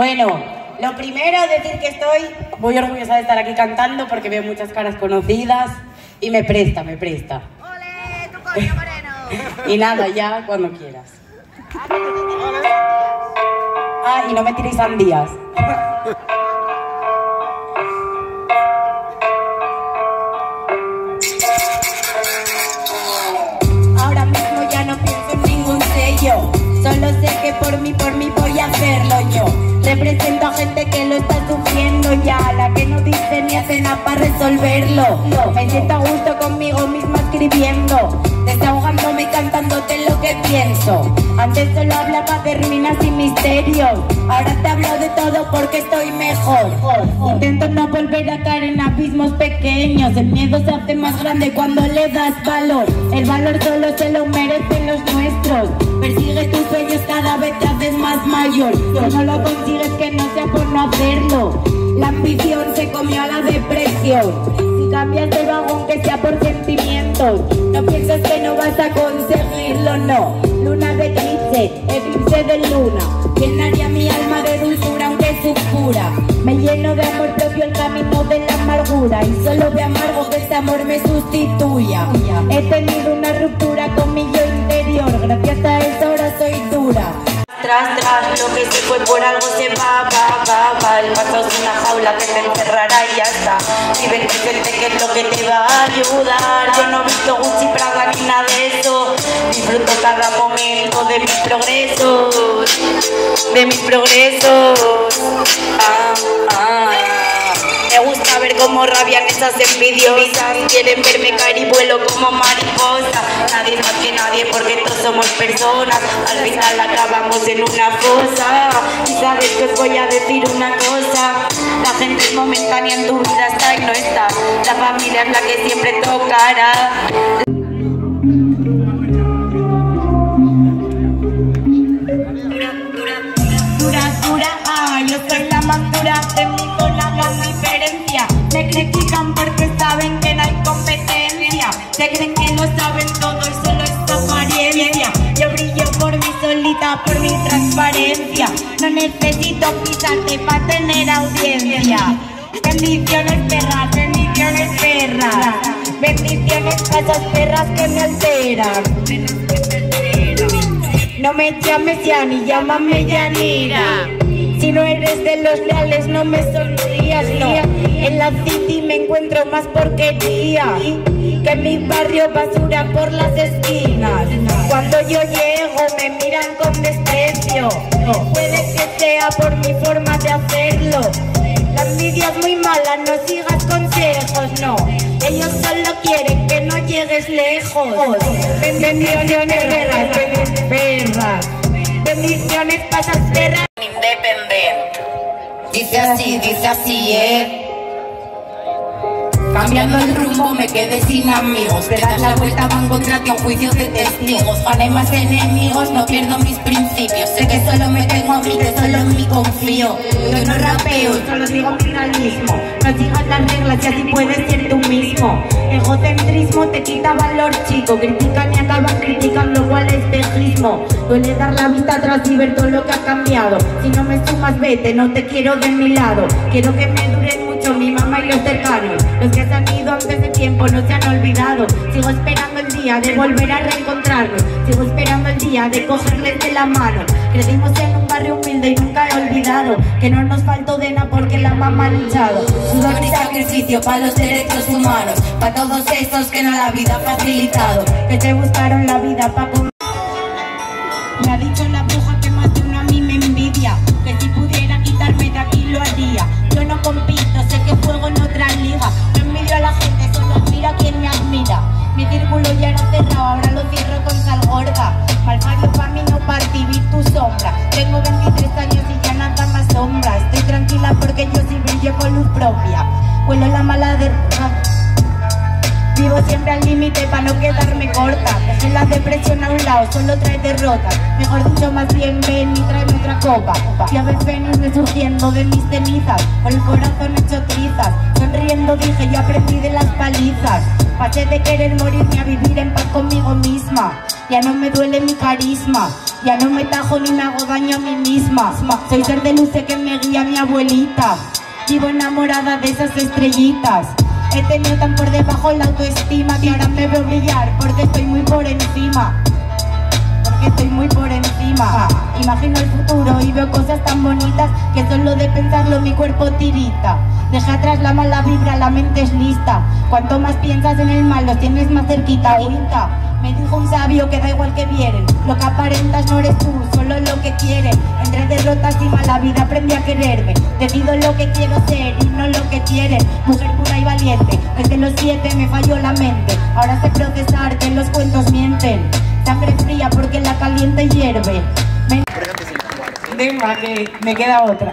Bueno, lo primero decir que estoy muy orgullosa de estar aquí cantando porque veo muchas caras conocidas y me presta, me presta. ¡Ole, tu coño moreno! Y nada, ya cuando quieras. Ah, y no me tiréis sandías. Ahora mismo ya no pienso en ningún sello. Solo sé que por mí, por mí voy a hacerlo yo. Represento a gente que lo está sufriendo ya. La que no dice ni hace nada para resolverlo. Me siento a gusto conmigo misma escribiendo. Desahogándome y cantándote lo que pienso. Antes solo hablaba de ruinas y misterios. Ahora te hablo de todo porque estoy mejor. Intento no volver a caer en abismos pequeños. El miedo se hace más grande cuando le das valor. El valor solo se lo merecen los nuestros. Persigue tus sueños, cada vez te haces más mayor. Si no lo consigues, que no sea por no hacerlo. La ambición se comió a la depresión. Cambias de vagón, que sea por sentimientos. No pienses que no vas a conseguirlo, no. Luna de eclipse, eclipse de luna. Llenaría mi alma de dulzura, aunque oscura. Me lleno de amor propio el camino de la amargura. Y solo de amargo que este amor me sustituya. He tenido una ruptura con mi yo interior. Gracias a eso ahora soy dura. Tras, tras, lo que se fue por algo se va, va, va, va. El pasado es una jaula que te encerrará está. Vive el presente que es lo que te va a ayudar. Yo no he visto Gucci, Prada ni nada de eso. Disfruto cada momento de mis progresos, de mis progresos. Ah, ah. Me gusta ver cómo rabian esas envidiosas. Quieren verme caer y vuelo como mariposa. Nadie más que nadie porque todos somos personas. Al final acabamos en una fosa. Y sabes que os voy a decir una cosa. La gente es momentánea en tu vida está y no está. La familia es la que siempre tocará por mi transparencia. No necesito pisarte para tener audiencia. Bendiciones perras, bendiciones perras. Bendiciones a esas perras que me alteran. No me llames Yani, llámame Yanira. Si no eres de los leales, no me sonrías, no. En la city me encuentro más porquería. En mi barrio basura por las esquinas. Cuando yo llego me miran con desprecio. Puede que sea por mi forma de hacerlo. La envidia es muy mala, no sigas consejos, no. Ellos solo quieren que no llegues lejos. Bendiciones, perras, perras. Bendiciones, pasas perras. Independent. Dice así, dice así, eh. Cambiando el rumbo me quedé sin amigos Te das la vuelta van contra ti a un juicio de testigos Gané más enemigos, no pierdo mis principios Sé que solo me tengo a mí, que solo en mí confío Yo no rapeo, Solo digo mi realismo. No sigas las reglas y así puedes ser tú mismo. Egocentrismo te quita valor, chico. Critican y acaban criticando cual espejismo. Duele dar la vista atrás y ver todo lo que ha cambiado. Si no me sumas, vete, no te quiero de mi lado. Quiero que me los cercanos. Los que se han ido antes de tiempo no se han olvidado. Sigo esperando el día de volver a reencontrarnos. Sigo esperando el día de cogerles de la mano. Crecimos en un barrio humilde y nunca he olvidado que no nos faltó de nada porque la mamá ha luchado. Sudor y sacrificio para los derechos humanos Para todos esos que no la vida ha facilitado que te buscaron la vida pa' comer. Porque yo sí brillo con luz propia. Huelo la mala de... Vivo siempre al límite para no quedarme corta. Dejé la depresión a un lado, solo trae derrotas. Mejor dicho, más bien ven y tráeme otra copa. Y a Fénix resurgiendo de mis cenizas, con el corazón hecho trizas. Sonriendo dije, yo aprendí de las palizas. Pa' Pasé de querer morirme a vivir en paz conmigo misma. Ya no me duele mi carisma. Ya no me tajo ni me hago daño a mí misma. Soy ser de luce que me guía mi abuelita. Vivo enamorada de esas estrellitas. He tenido tan por debajo la autoestima que ahora me veo brillar porque estoy muy por encima. Porque estoy muy por encima. Imagino el futuro y veo cosas tan bonitas que solo de pensarlo mi cuerpo tirita. Deja atrás la mala vibra, la mente es lista. Cuanto más piensas en el mal, lo tienes más cerquita. Ahorita me dijo un sabio que da igual que vieren. Lo que aparentas no eres tú, solo lo que quieren. Entre derrotas y mala vida aprendí a quererme. Decido lo que quiero ser y no lo que quieren. Mujer pura y valiente. Desde los siete me falló la mente. Ahora sé procesar que los cuentos mienten. Sangre fría porque la caliente hierve. Me... Venga, que me queda otra.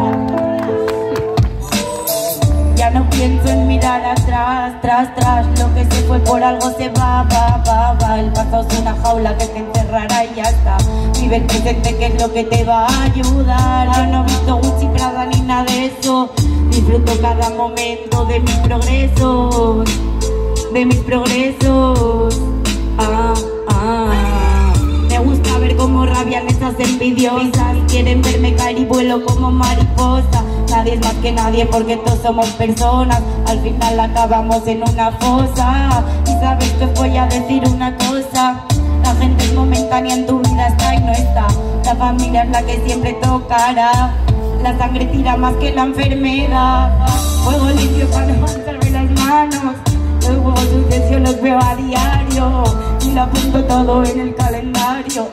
atrás, tras, tras. Lo que se fue por algo se va, va, va, va. El pasado es una jaula que te encerrará y ya está. Vive el presente que es lo que te va a ayudar. Yo no he visto Gucci, Prada ni nada de eso. Disfruto cada momento de mis progresos, de mis progresos. Ah, ah. Me gusta ver cómo rabian esas envidiosas Quieren verme caer y vuelo como mariposa Nadie es más que nadie porque todos somos personas. Al final acabamos en una fosa. Y sabes que voy a decir una cosa. La gente es momentánea en tu vida está y no está. La familia es la que siempre tocará. La sangre tira más que la enfermedad. Fuego limpio para no mancharme las manos. Los huevos sucios yo los veo a diario. Y lo apunto todo en el calendario.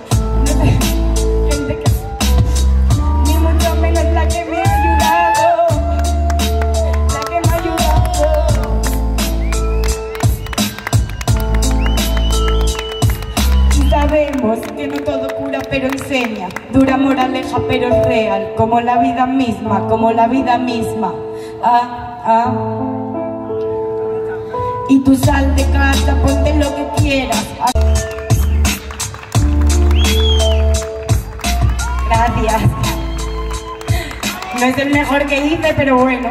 Que no todo cura pero enseña, dura moraleja pero es real, como la vida misma, como la vida misma. Ah, ah. Y tú sal de casa, ponte lo que quieras. Gracias. No es el mejor que hice, pero bueno.